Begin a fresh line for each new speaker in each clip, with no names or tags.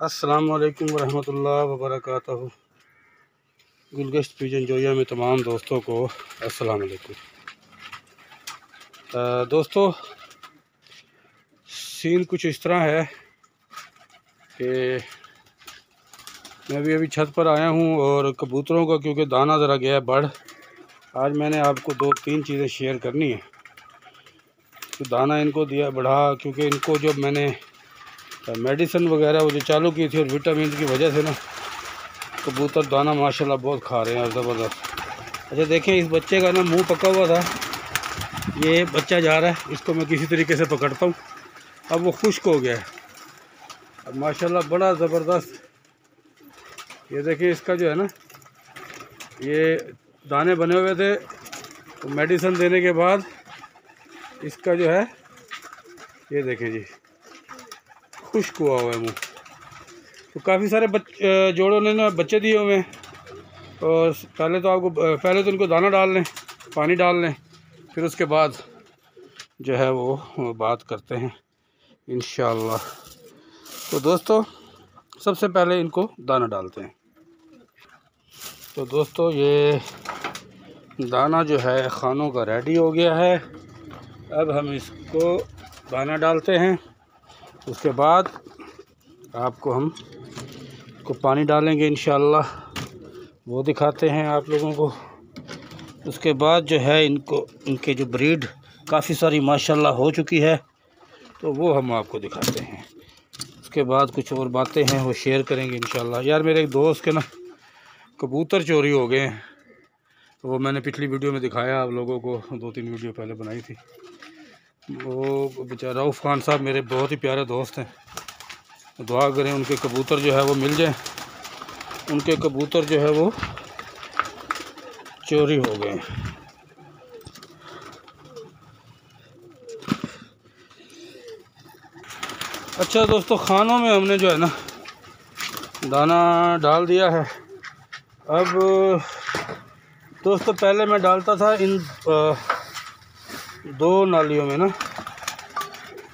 असलकम वरहमल वबरक गुलगश्त पिजन जोया में तमाम दोस्तों को अस्सलाम वालेकुम दोस्तों सीन कुछ इस तरह है कि मैं भी अभी छत पर आया हूँ और कबूतरों का क्योंकि दाना ज़रा गया है, बढ़। आज मैंने आपको दो तीन चीज़ें शेयर करनी है। तो दाना इनको दिया, बढ़ा, क्योंकि इनको जब मैंने मेडिसिन वगैरह वो जो चालू की थी और विटामिन की वजह से ना कबूतर दाना माशाल्लाह बहुत खा रहे हैं और ज़बरदस्त। अच्छा देखें, इस बच्चे का ना मुँह पका हुआ था। ये बच्चा जा रहा है, इसको मैं किसी तरीके से पकड़ता हूँ। अब वो खुश्क हो गया है। अब माशाल्लाह बड़ा ज़बरदस्त। ये देखिए, इसका जो है ना, ये दाने बने हुए थे। तो मेडिसिन देने के बाद इसका जो है, ये देखें जी। खुश्क हुआ हुआ है मुँह तो काफ़ी सारे बच जोड़ों ने ना बच्चे दिए हुए हैं। और पहले तो आपको पहले तो इनको दाना डाल लें, पानी डाल लें, फिर उसके बाद जो है वो बात करते हैं इन तो दोस्तों, सबसे पहले इनको दाना डालते हैं। तो दोस्तों, ये दाना जो है, खानों का रेडी हो गया है। अब हम इसको दाना डालते हैं। उसके बाद आपको हम को पानी डालेंगे इन वो दिखाते हैं आप लोगों को। उसके बाद जो है इनको, इनके जो ब्रीड काफ़ी सारी माशाल्लाह हो चुकी है तो वो हम आपको दिखाते हैं। उसके बाद कुछ और बातें हैं, वो शेयर करेंगे इन यार मेरे एक दोस्त के ना कबूतर चोरी हो गए हैं। वो मैंने पिछली वीडियो में दिखाया आप लोगों को, दो तीन वीडियो पहले बनाई थी। वो बेचारा रऊफ़ खान साहब मेरे बहुत ही प्यारे दोस्त हैं। दुआ करें उनके कबूतर जो है वो मिल जाए। उनके कबूतर जो है वो चोरी हो गए अच्छा दोस्तों खानों में हमने जो है ना दाना डाल दिया है। अब दोस्तों पहले मैं डालता था इन आ, दो नालियों में ना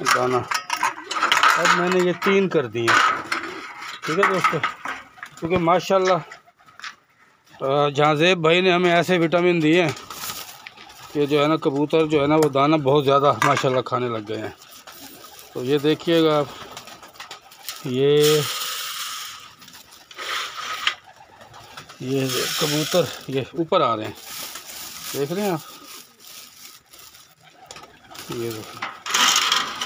दाना। अब मैंने ये तीन कर दिए। ठीक है दोस्तों? क्योंकि माशाल्लाह जहाँ जेब भाई ने हमें ऐसे विटामिन दिए हैं कि जो है ना कबूतर जो है ना वो दाना बहुत ज़्यादा माशाल्लाह खाने लग गए हैं। तो ये देखिएगा आप, ये ये कबूतर ये ऊपर आ रहे हैं। देख रहे हैं आप? ये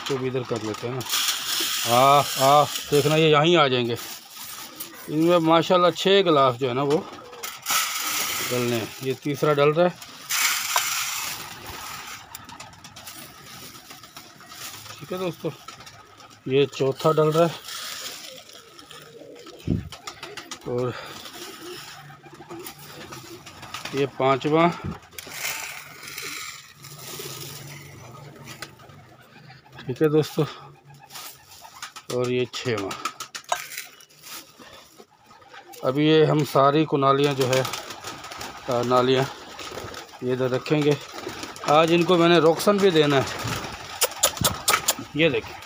तो भी इधर कर लेते हैं ना। आ आ देखना ये यहीं आ जाएँगे। इनमें माशाल्लाह छः गिलास जो है ना वो डलने ये तीसरा डल रहा है। ठीक है दोस्तों, ये चौथा डल रहा है। और ये पांचवा ठीक है दोस्तों। और ये छः छवा। अभी ये हम सारी कुनालियाँ जो है नालियाँ ये इधर रखेंगे। आज इनको मैंने रोक्सन भी देना है। ये देखें।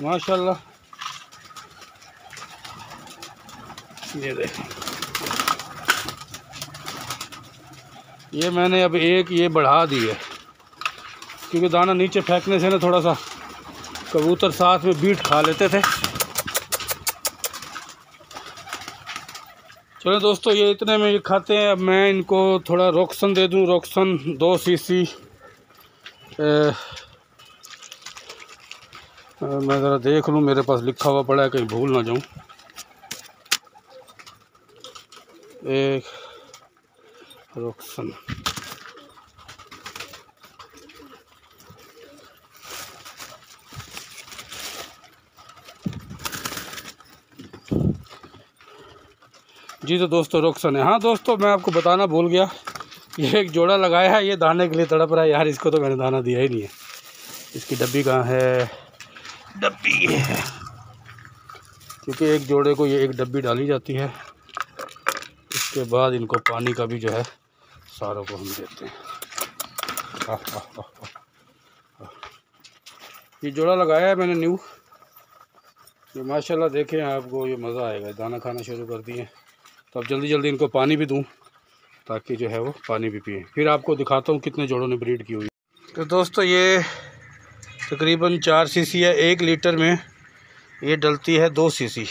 माशाल्लाह। ये देखें। ये मैंने अब एक ये बढ़ा दी है। क्योंकि दाना नीचे फेंकने से ना थोड़ा सा कबूतर साथ में बीट खा लेते थे। चलो दोस्तों, ये इतने में ये खाते हैं। अब मैं इनको थोड़ा रोक्सन दे दूँ। रोक्सन दो सीसी। मैं ज़रा देख लूँ, मेरे पास लिखा हुआ पड़ा है, कहीं भूल ना जाऊँ। एक, रोक्सन। जी तो दोस्तों रोकसन है हाँ दोस्तों, मैं आपको बताना भूल गया। ये एक जोड़ा लगाया है, ये दाने के लिए तड़प रहा है। यार, इसको तो मैंने दाना दिया ही नहीं है। इसकी डब्बी कहाँ है? डब्बी है। क्योंकि एक जोड़े को ये एक डब्बी डाली जाती है। इसके बाद इनको पानी का भी जो है, सारों को हम देते हैं। ये जोड़ा लगाया है मैंने न्यू। ये माशाल्लाह देखें आपको, ये मज़ा आएगा। दाना खाना शुरू कर दिए। तो अब जल्दी जल्दी इनको पानी भी दूँ ताकि जो है वो पानी भी पिए। फिर आपको दिखाता हूँ कितने जोड़ों ने ब्रीड की हुई। तो दोस्तों ये तकरीबन चार सीसी है, एक लीटर में ये डलती है दो सीसी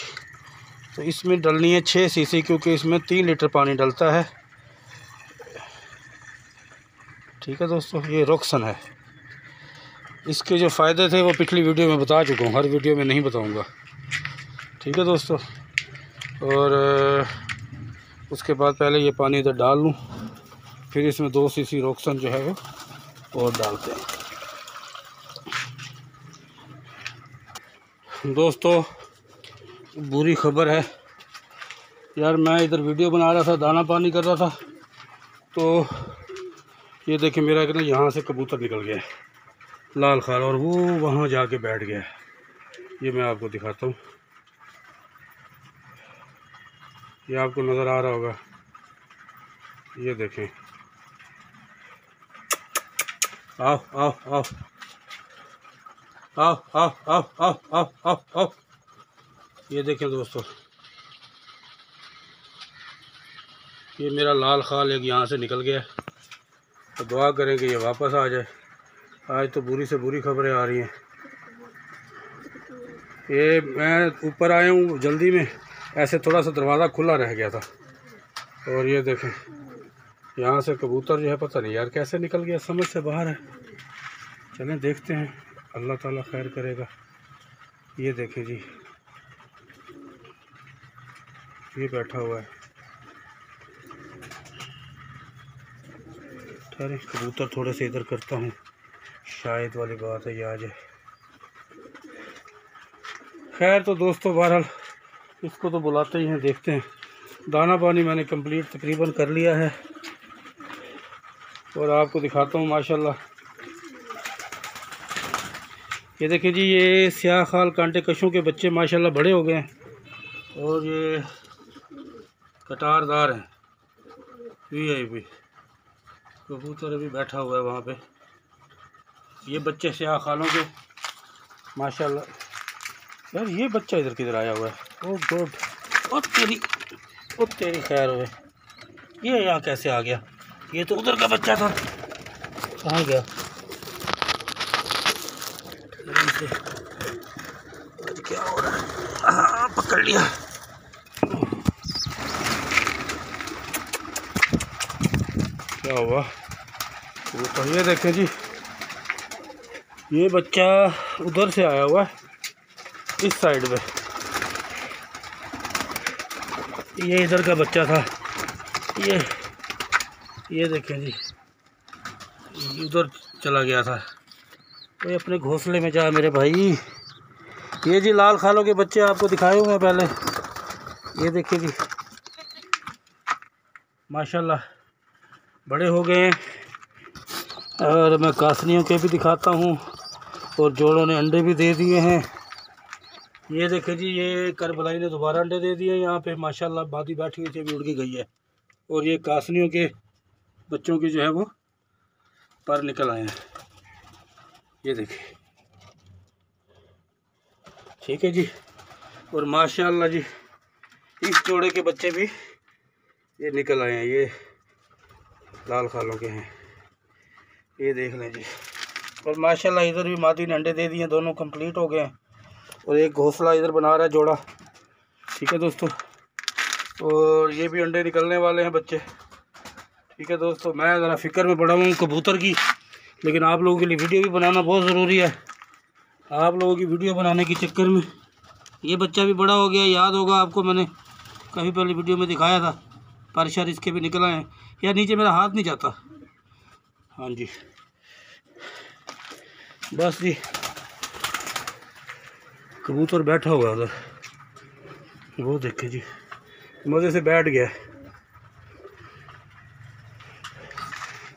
तो इसमें डलनी है छः सीसी क्योंकि इसमें तीन लीटर पानी डलता है। ठीक है दोस्तों, ये रोक्सन है। इसके जो फ़ायदे थे वो पिछली वीडियो में बता चुका हूँ, हर वीडियो में नहीं बताऊँगा। ठीक है दोस्तों, और उसके बाद पहले ये पानी इधर डाल लूँ, फिर इसमें दो सीसी रोक्सन जो है वो और डालते हैं। दोस्तों, बुरी खबर है। यार, मैं इधर वीडियो बना रहा था, दाना पानी कर रहा था तो ये देखिए मेरा एक ना यहाँ से कबूतर निकल गया है, लाल खाल, और वो वहाँ जाके बैठ गया है। ये मैं आपको दिखाता हूँ। ये आपको नज़र आ रहा होगा। ये देखें। आओ आओ आओ। आओ आओ आओ आओ आओ आओ आओ। ये देखें दोस्तों। ये मेरा लाल खाल एक यहाँ से निकल गया। तो दुआ करें कि ये वापस आ जाए। आज तो बुरी से बुरी खबरें आ रही हैं। ये मैं ऊपर आया हूँ जल्दी में। ऐसे थोड़ा सा दरवाज़ा खुला रह गया था। और ये देखें, यहाँ से कबूतर जो है, पता नहीं यार कैसे निकल गया, समझ से बाहर है। चलें, देखते हैं। अल्लाह ताला खैर करेगा। ये देखें जी, ये बैठा हुआ है। अरे कबूतर थोड़े से इधर करता हूँ। शायद वाली बात है, ये आ जाए। खैर तो दोस्तों, बहरहाल इसको तो बुलाते ही हैं, देखते हैं। दाना पानी मैंने कंप्लीट तकरीबन कर लिया है। और आपको दिखाता हूँ, माशाल्लाह। ये देखिए जी, ये स्याह खाल कांटे कशों के बच्चे माशाल्लाह बड़े हो गए हैं और ये कटारदार हैं। वी आई पी कबूतर अभी बैठा हुआ है वहाँ पे। ये बच्चे स्याह खालों के, माशाल्लाह। यार ये बच्चा इधर किधर आया हुआ है? ओ गुड ओ तेरी ओ तेरी खैर हुए ये यहाँ कैसे आ गया? ये तो उधर का बच्चा था। कहाँ गया? क्या हो रहा है? हाँ पकड़ लिया। क्या हुआ? वो तो ये देखें जी। ये बच्चा उधर से आया हुआ है इस साइड में ये इधर का बच्चा था। ये ये देखें जी। उधर चला गया था। तो अपने घोंसले में जा मेरे भाई। ये जी लाल खालों के बच्चे आपको दिखाए हुए पहले। ये देखिए जी। माशाल्लाह, बड़े हो गए हैं। और मैं कासनियों के भी दिखाता हूँ। और जोड़ों ने अंडे भी दे दिए हैं। ये देखे जी, ये करबलाई ने दोबारा अंडे दे दिए, यहाँ पे माशाल्लाह बादी बैठी हुई थी उड़ के गई है। और ये कासनियों के बच्चों की जो है वो पर निकल आए हैं। ये देखिए ठीक है जी। और माशाल्लाह जी, इस जोड़े के बच्चे भी ये निकल आए हैं, ये लाल खालों के हैं। ये देख लें जी। और माशाल्लाह इधर भी मादी ने अंडे दे दिए, दोनों कंप्लीट हो गए हैं। और एक घोंसला इधर बना रहा है जोड़ा। ठीक है दोस्तों? और ये भी अंडे निकलने वाले हैं बच्चे। ठीक है दोस्तों? मैं ज़रा फ़िक्र में पड़ा हूँ कबूतर की, लेकिन आप लोगों के लिए वीडियो भी बनाना बहुत ज़रूरी है। आप लोगों की वीडियो बनाने के चक्कर में। ये बच्चा भी बड़ा हो गया, याद होगा आपको मैंने कभी पहले वीडियो में दिखाया था। परशर इसके भी निकल आए या नीचे मेरा हाथ नहीं जाता। हाँ जी। बस जी। कबूतर बैठा हुआ उधर वो देखे जी। मज़े से बैठ गया।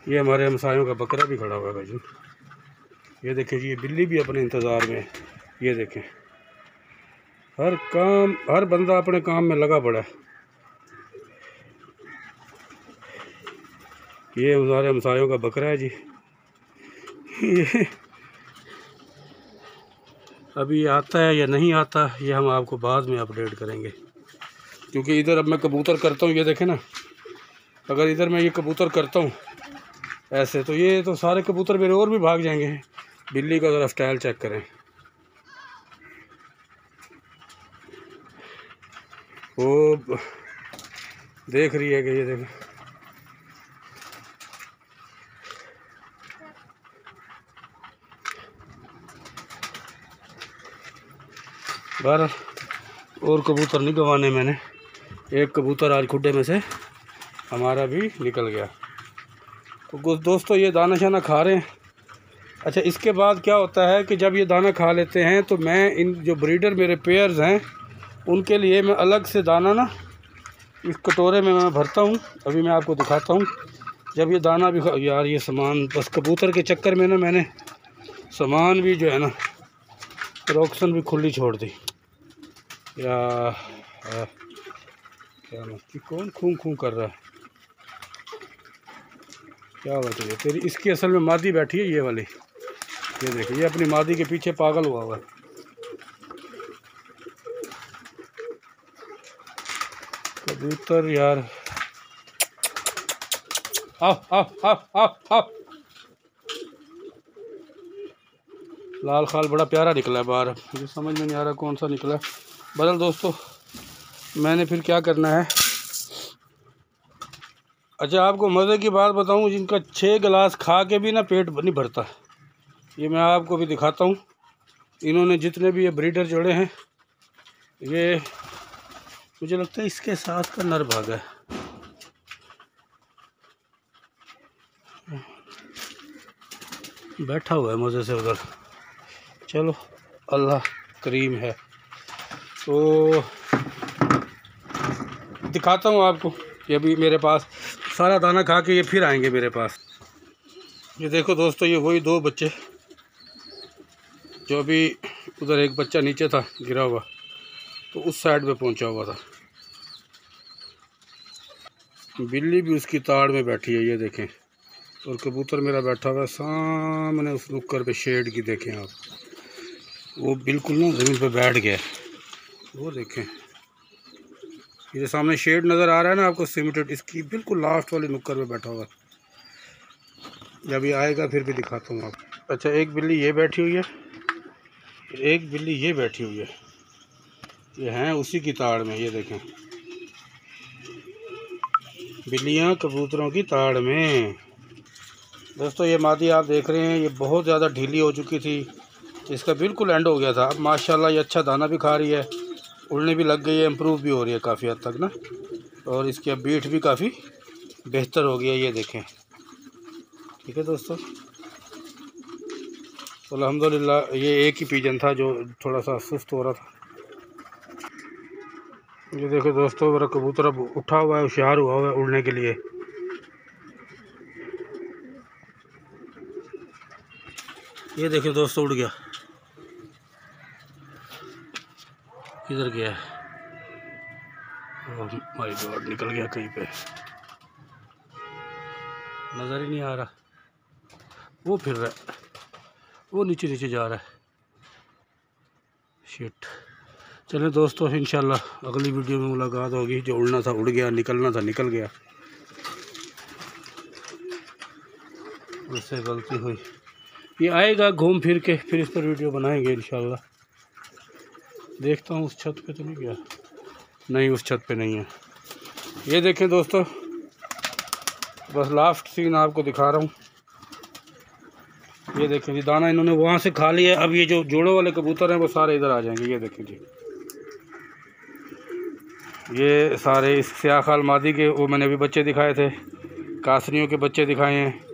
ये हमारे हमसायों का बकरा भी खड़ा हुआ है भाई ये देखें जी, ये बिल्ली भी अपने इंतज़ार में ये देखें। हर काम, हर बंदा अपने काम में लगा पड़ा है। ये हमारे हमसायों का बकरा है जी। ये अभी आता है या नहीं आता, ये हम आपको बाद में अपडेट करेंगे। क्योंकि इधर अब मैं कबूतर करता हूँ, ये देखें ना। अगर इधर मैं ये कबूतर करता हूँ, ऐसे तो ये तो सारे कबूतर मेरे और भी भाग जाएँगे। बिल्ली का ज़रा स्टाइल चेक करें। वो देख रही है कि ये देख। बार और कबूतर नहीं गंवाने मैंने। एक कबूतर आज खुड्डे में से हमारा भी निकल गया। तो दोस्तों, ये दाना शाना खा रहे हैं। अच्छा इसके बाद क्या होता है कि जब ये दाना खा लेते हैं तो मैं इन जो ब्रीडर मेरे पेयर्स हैं, उनके लिए मैं अलग से दाना ना इस कटोरे में मैं भरता हूँ। अभी मैं आपको दिखाता हूँ। जब ये दाना भी यार, ये सामान बस कबूतर के चक्कर में ना मैंने सामान भी जो है ना रोक्सन भी खुली छोड़ दी। या आ, क्या मस्ती कौन खून खून कर रहा है? क्या बात है तेरी इसकी असल में मादी बैठी है ये वाली। ये देखिए ये अपनी मादी के पीछे पागल हुआ हुआ है। कबूतर यार। आओ आओ आओ आओ आओ। लाल खाल बड़ा प्यारा निकला है बाहर। मुझे समझ में नहीं आ रहा कौन सा निकला बदल दोस्तों, मैंने फिर क्या करना है? अच्छा आपको मज़े की बात बताऊँ, जिनका छः गिलास खा के भी ना पेट नहीं भरता। ये मैं आपको भी दिखाता हूँ। इन्होंने जितने भी ये ब्रीडर जोड़े हैं, ये मुझे लगता है इसके साथ का नर भागा है। बैठा हुआ है मज़े से उधर। चलो, अल्लाह करीम है। तो दिखाता हूँ आपको, ये अभी मेरे पास, सारा दाना खा के ये फिर आएँगे मेरे पास। ये देखो दोस्तों, ये वही दो बच्चे, जो अभी उधर एक बच्चा नीचे था, गिरा हुआ तो उस साइड पे पहुँचा हुआ था। बिल्ली भी उसकी ताड़ में बैठी है, ये देखें। और कबूतर मेरा बैठा हुआ है, सामने उस नुक्कर पे शेड की देखें आप। वो बिल्कुल ना ज़मीन पर बैठ गया। वो देखें। ये सामने शेड नज़र आ रहा है ना, आपको सीमेंटेड इसकी बिल्कुल लास्ट वाली नुक्कर पे बैठा हुआ। जब ये आएगा, फिर भी दिखाता हूँ आप अच्छा एक बिल्ली ये बैठी हुई है। एक बिल्ली ये बैठी हुई है। ये हैं उसी की ताड़ में, ये देखें। बिल्लियाँ कबूतरों की ताड़ में। दोस्तों, ये मादी आप देख रहे हैं, ये बहुत ज़्यादा ढीली हो चुकी थी। इसका बिल्कुल एंड हो गया था। अब माशाल्लाह ये अच्छा दाना भी खा रही है। उड़ने भी लग गई है इम्प्रूव भी हो रही है काफ़ी हद तक ना। और इसकी अब बीट भी काफ़ी बेहतर हो गया ये देखें। ठीक है दोस्तों? तो अलहमदिल्ला ये एक ही पीजन था जो थोड़ा सा सुस्त हो रहा था। ये देखो दोस्तों, मेरा कबूतर अब उठा हुआ है, होशियार हुआ हुआ है उड़ने के लिए। ये देखिए दोस्तों उड़ गया। किधर गया माय गॉड, निकल गया कहीं पे। नज़र ही नहीं आ रहा। वो फिर रहा है। वो नीचे नीचे जा रहा है। शिट चलें दोस्तों इन अगली वीडियो में मुलाकात होगी। जो उड़ना था उड़ गया, निकलना था, निकल गया। उससे गलती हुई। ये आएगा, घूम फिर के, फिर इस पर वीडियो बनाएँगे इन देखता हूँ उस छत पे तो नहीं गया। नहीं, उस छत पे नहीं है। ये देखें दोस्तों, बस लास्ट सीन आपको दिखा रहा हूँ। ये देखें जी, दाना इन्होंने वहाँ से खा लिया अब ये जो जोड़ों वाले कबूतर हैं, वो सारे इधर आ जाएँगे। ये देखें जी। ये सारे इस स्याह खाल मादी के, वो मैंने अभी बच्चे दिखाए थे। कासनियों के बच्चे दिखाए हैं।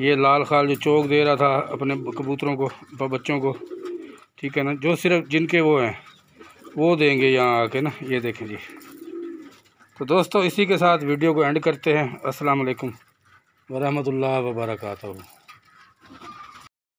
ये लाल खाल जो चौक दे रहा था अपने कबूतरों को बच्चों को, ठीक है ना, जो सिर्फ़ जिनके वो हैं, वो देंगे यहाँ आके ना, ये देखें जी। तो दोस्तों, इसी के साथ वीडियो को एंड करते हैं। अस्सलाम वालेकुम। वरहमतुल्लाह वबरकातुहू